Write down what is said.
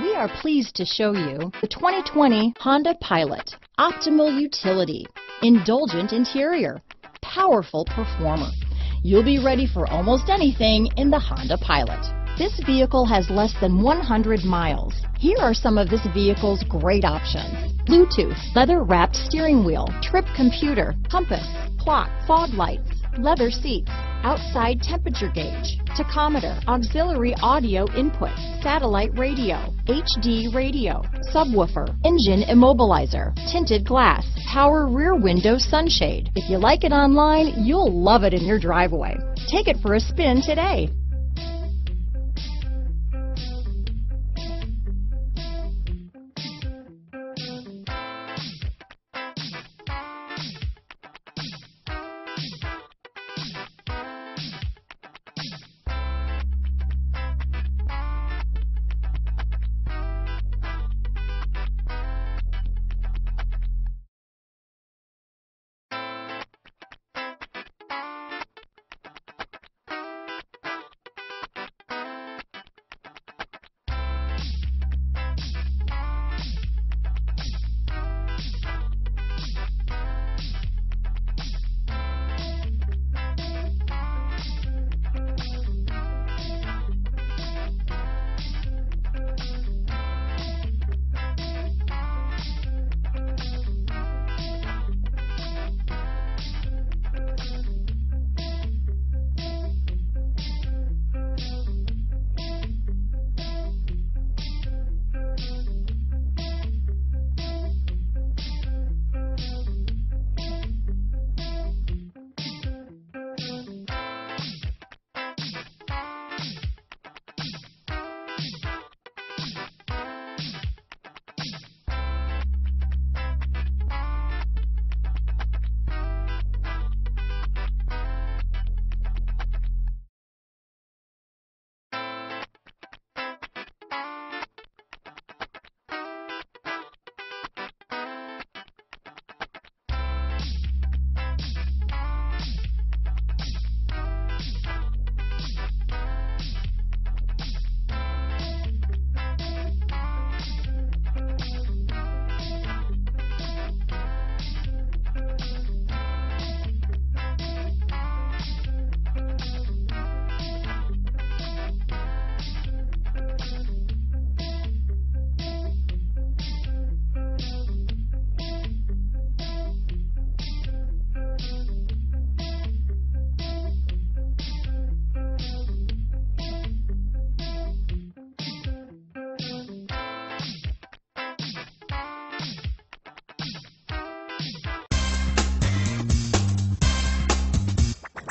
We are pleased to show you the 2020 Honda Pilot. Optimal utility, indulgent interior, powerful performer. You'll be ready for almost anything in the Honda Pilot. This vehicle has less than 100 miles. Here are some of this vehicle's great options. Bluetooth, leather wrapped steering wheel, trip computer, compass, clock, fog lights, leather seats, outside temperature gauge, tachometer, auxiliary audio input, satellite radio, HD radio, subwoofer, engine immobilizer, tinted glass, power rear window sunshade. If you like it online, you'll love it in your driveway. Take it for a spin today.